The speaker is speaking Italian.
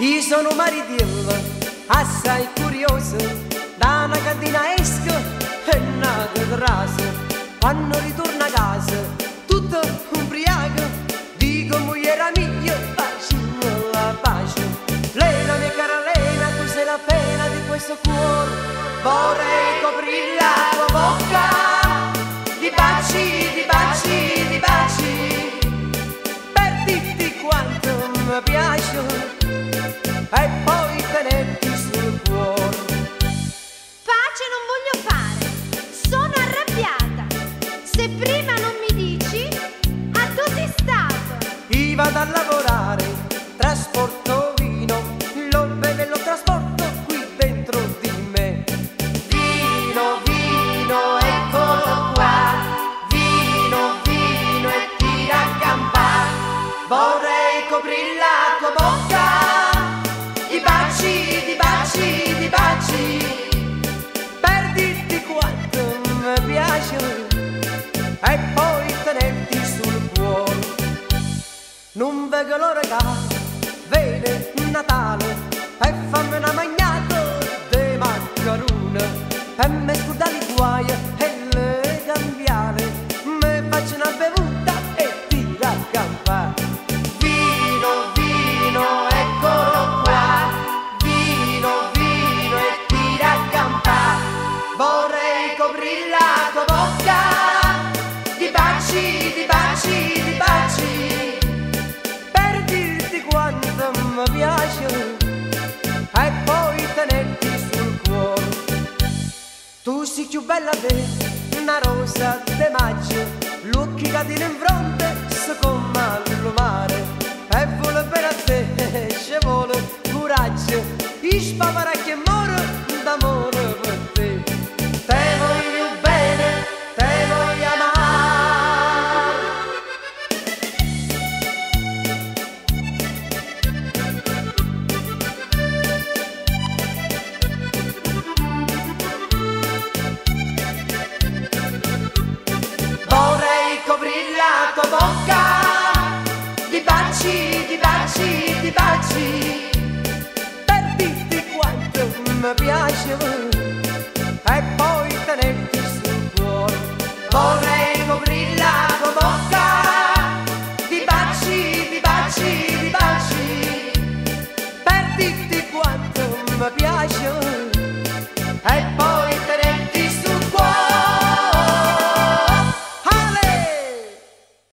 Io sono Maritillo, assai curioso, da una cantina esco e nato raso. Quando ritorno a casa, tutto ubriaco, dico moglie mia, bacino la pace. Lena, mia cara Lena, tu sei la pena di questo cuore, vorrei coprire la tua bocca, di baci, di baci, di baci, per dirti quanto mi piace e poi tenerti sul cuore. Pace non voglio fare, sono arrabbiata. Se prima non mi dici, a dove sei stato? Io vado a lavorare, trasporto vino, lo bevo e lo trasporto qui dentro di me. Vino, vino, eccolo qua, vino, vino e tira a campare. Vorrei coprire la tua bocca, piace e poi tenerti sul cuore. Non vedo l'ora che vede Natale e fammi una magnata di maccherone e mi scorda i guai e le cambiare mi faccio una bevuta vorrei coprire la tua bocca. Di baci, di baci, di baci. Per dirti quanto mi piace e poi tenerti sul cuore. Tu sei più bella di una rosa di maggio, l'occhi catino in fronte, secondo il mare, e vuole a te, ci vuole coraggio, i spavaracchi baci, di baci, di baci. Per dirti quanto mi piace e poi tenerti sul cuore. Vorrei coprire la tua bocca. Di baci, di baci, di baci. Per dirti quanto mi piace